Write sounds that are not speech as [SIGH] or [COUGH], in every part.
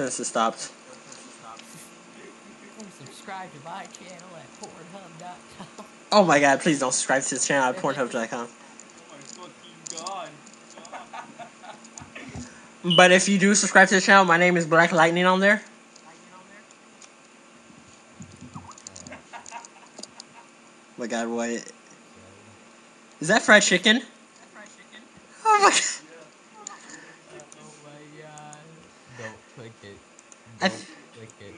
Since it stopped. Subscribe to my channel at Pornhub.com. Oh my god, please don't subscribe to this channel at Pornhub.com. But if you do subscribe to the channel, my name is Black Lightning on there. Oh my god, what? Is that fried chicken? Oh my god. Oh my god. Don't click it. I Don't f- click it.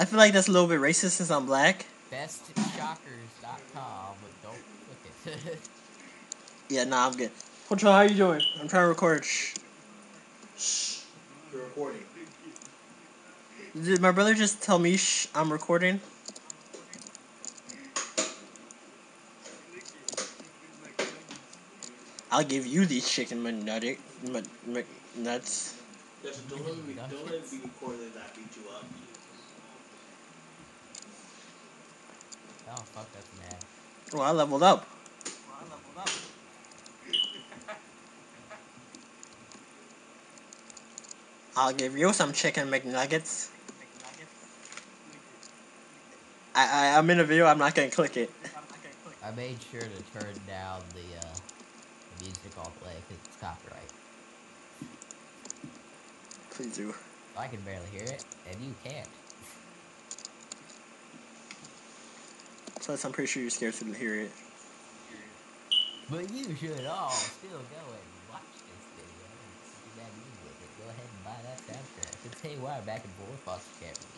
I feel like that's a little bit racist since I'm black. BestShockers.com, but don't click it. [LAUGHS] Yeah, nah, I'm good. Control, how you doing? I'm trying to record. Shh. Shh. You're recording. Did my brother just tell me shh, I'm recording? I'll give you these chicken McNugget, Mc, McNuts. don't let me- don't let it be recorded that beat you up. Oh, fuck, that's mad. Well, I leveled up. [LAUGHS] I'll give you some chicken McNuggets. I, I I'm in a video. I'm not gonna click it. I made sure to turn down the, uh, the music all the way because it's copyright. Please do. I can barely hear it, and you can't. Plus, I'm pretty sure you're scared to hear it. But you should all still go and watch this video and see that music and go ahead and buy that soundtrack. It's Haywire back and forth Foster release.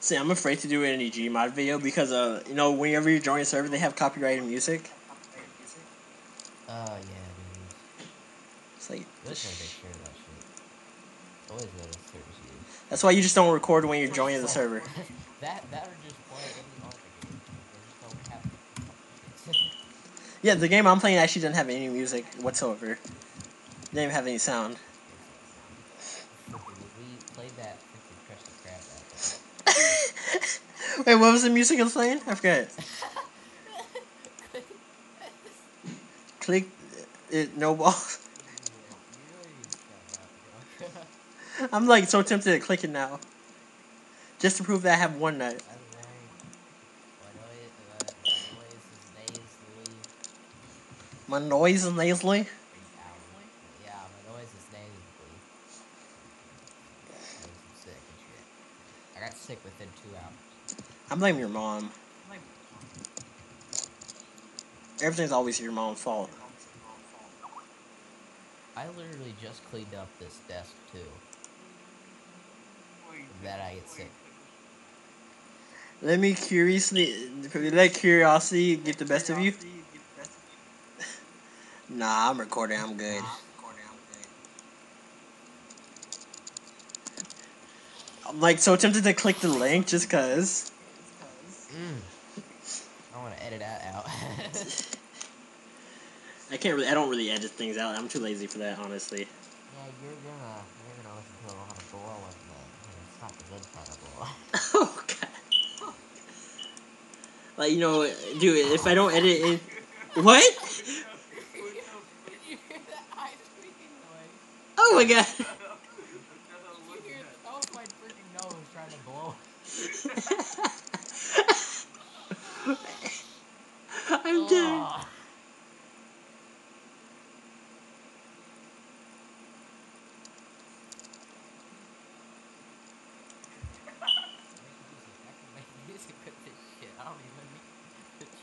See, I'm afraid to do it in a Gmod video because, uh, you know, whenever you join a server, they have copyrighted music. Oh, yeah, dude. It's like, Let's make sure of that shit. Always let us servers use. that's why you just don't record when you're joining the server. [LAUGHS] that, that or just play any other game. They just don't have Yeah, the game I'm playing actually doesn't have any music whatsoever. Didn't even have any sound. We played that freaking Krusty Krab Wait, what was the music it was playing? I forgot. [LAUGHS] Click uh, it, no balls. [LAUGHS] I'm like so tempted to click it now. Just to prove that I have one nut. My noise is nasally. Yeah, my noise is nasally. Sick and shit. I got sick within two hours. I blame your mom. Everything's always your mom's fault. I literally just cleaned up this desk too. That I get sick. Let me curiously let curiosity get the best of you. Nah, I'm recording. I'm good. I'm like so tempted to click the link just cause. Mm. I want to edit that out. [LAUGHS] I can't really. I don't really edit things out. I'm too lazy for that, honestly. Yeah, you're gonna you're gonna listen to a lot of blow with me. and It's not the good kind of oh [LAUGHS] god. Like you know, dude. If I don't edit it, what? you hear that eye squeaking noise? Oh my god. You hear that was my freaking nose trying to blow. I'm dead. Ugh. Music with this shit. I don't even need to [LAUGHS] [LAUGHS]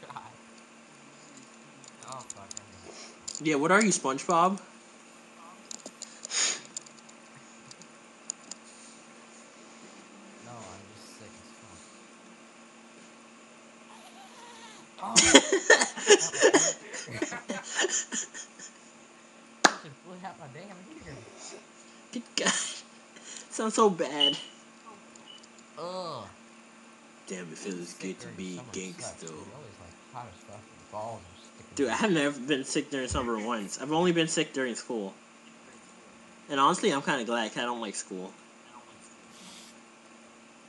try. Oh fuck! I'm Yeah. What are you, SpongeBob? No, I'm just sick as fuck. Oh. Just blew out my damn ear. Good God. Sounds so bad. Ugh. Damn, it feels good to be gangsta. dude. Like hot as fuck. and Balls are sticking. Dude, I have never been sick during summer once. I've only been sick during school. And honestly, I'm kind of glad 'cause I don't like school.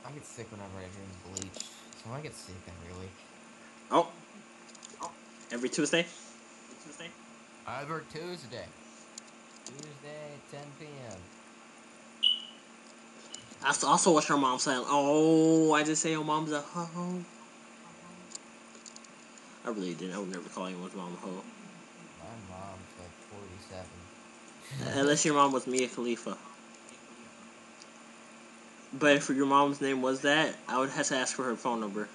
I get sick whenever I drink bleach. So I get sick then, really. Oh. Every Tuesday? Tuesday? Every Tuesday. Tuesday, 10 p.m. I s- also watched her mom say, "Oh, I just say your mom's a hoe." I really didn't. I would never call anyone's mom a hoe. My mom's like 47. Uh, unless your mom was Mia Khalifa. But if your mom's name was that, I would have to ask for her phone number.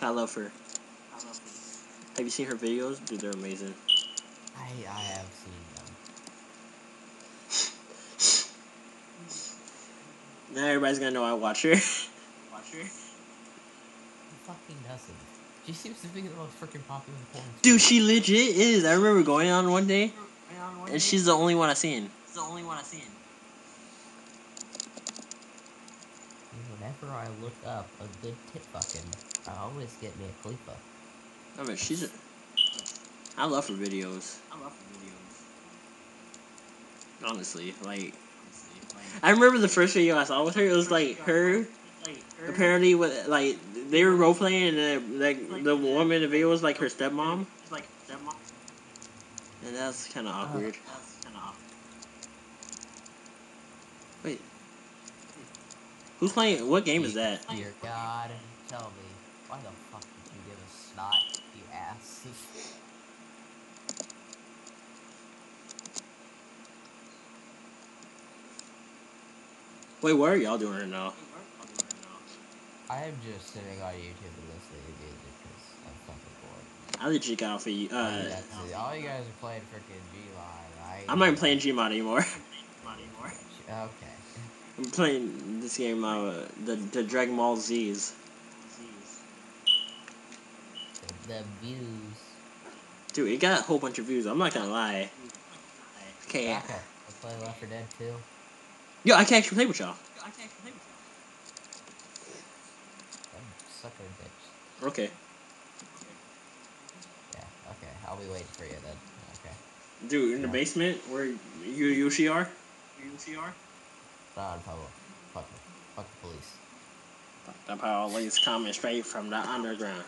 I love her. Have you seen her videos? Dude, they're amazing. I, I have seen them. Now everybody's gonna know I watch her. [LAUGHS] watch her. Fucking doesn't? She seems to be the most freaking popular porn star. Dude, she legit is. I remember going on one day, and she's the only one I seen. She's the only one I seen. Whenever I look up a good tit fucking, I always get me a Khalifa. I mean, she's. A, I love her videos. I love her videos. Honestly, like, I remember the first video I saw with her. It was like her, apparently with like they were role playing, and then, like the woman in the video was like her stepmom. Like stepmom. And that's kind of uh-huh. awkward. That's kind of awkward. Wait. Who's playing? What game is that? Dear God, tell me, why the fuck did you give us snot, you ass? Wait, what are y'all doing right now? I'm just sitting on YouTube and listening to music because I'm fucking bored. I legit got off of you. Uh, That's it. All you guys are playing freaking Gmod, right? I'm not even playing Gmod anymore. [LAUGHS] Okay. I'm playing this game, uh, the the Dragon Ball Z's. The, views. Dude, it got a whole bunch of views. I'm not gonna lie. Okay, Okay. I play Left 4 Dead 2. Yo, I can actually play with y'all. I'm sucker bitch. Okay, Yeah, okay. I'll be waiting for you then. Okay. dude, in the basement where you Yoshi are. Yoshi are. Don Pablo. Fuck. Fuck the police. The police coming straight from the underground.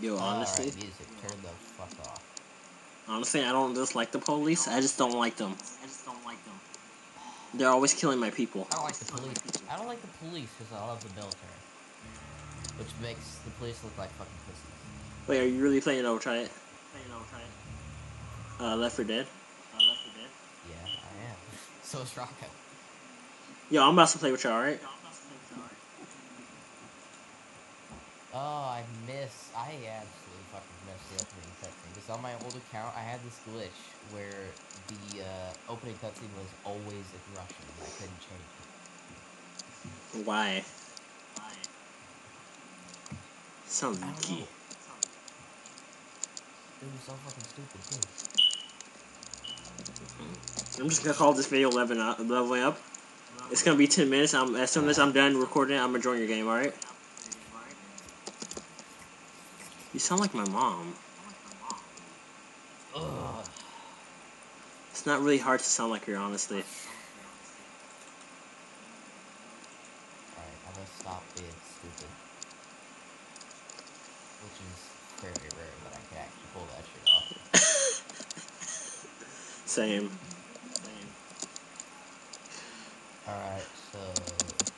Yo, honestly, Alright, music. Turn the fuck off. honestly, I don't dislike the police. I just don't like them. I just don't like them. They're always killing my people. I don't like the police. I don't like the police because I love the military. Which makes the police look like fucking pussies. Wait, are you really playing over try it? Playing over try it. Uh, Left 4 Dead. Uh, Left 4 Dead. Yeah, I am. [LAUGHS] So is Rocco. Yo, I'm about to play with y'all, alright? Oh, I miss. I absolutely fucking missed the opening cutscene. Because on my old account, I had this glitch where the uh, opening cutscene was always in Russian. and I couldn't change it. Why? I don't geeky. It was so fucking stupid too. I'm just gonna call this video leveling up. Leveling up. It's gonna be 10 minutes. I'm, as soon as I'm done recording, I'm gonna join your game, alright? You sound like my mom. Ugh. It's not really hard to sound like her, honestly. Alright, I'm gonna stop being stupid. Which is very rare that I can actually pull that shit off. [LAUGHS] Same. Alright, so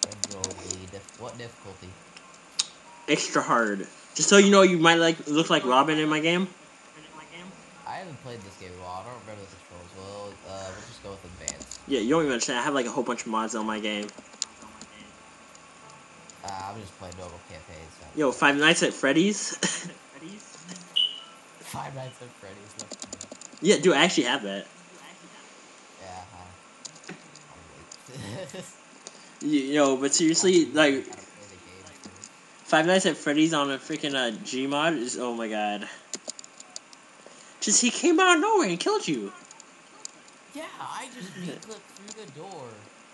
then roll the dif- what difficulty? Extra hard. Just so you know, you might like look like Robin in my game. I haven't played this game. I don't remember the controls. Well, uh, we'll just go with advanced. Yeah, you don't even understand. I have like a whole bunch of mods on my game. Uh, I'm just playing normal campaigns. So. Yo, Five Nights at Freddy's. [LAUGHS] Five Nights at Freddy's. Left to go. yeah, dude, I actually have that. Yeah, I. You, [LAUGHS] yo, but seriously, like Gotta play the game first. Five Nights at Freddy's on a freaking uh, Gmod is oh my god. Just he came out of nowhere and killed you. Yeah, I just clipped through the door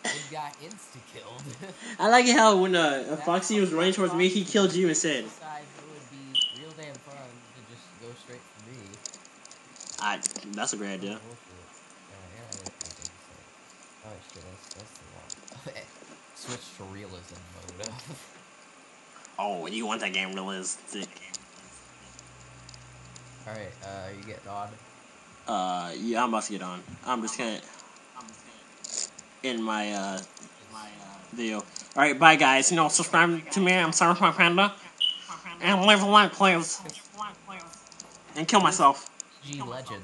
and got insta killed. [LAUGHS] I like how when uh, Foxy was running towards me, he killed you instead. Besides, it would be real damn fun to just go straight for me. I, that's a great idea. Bullshit. Uh, yeah, I, I think so. Shit, that's, that's the [LAUGHS] wrong. Switch to realism mode. [LAUGHS] Oh, you want that game realistic? Alright, uh, are you getting on? Uh, yeah, I'm about to get on. I'm just gonna in my uh video. All right, bye guys. You know, subscribe to me. I'm sorry for my panda, and leave a like, please, and kill myself. G Legend.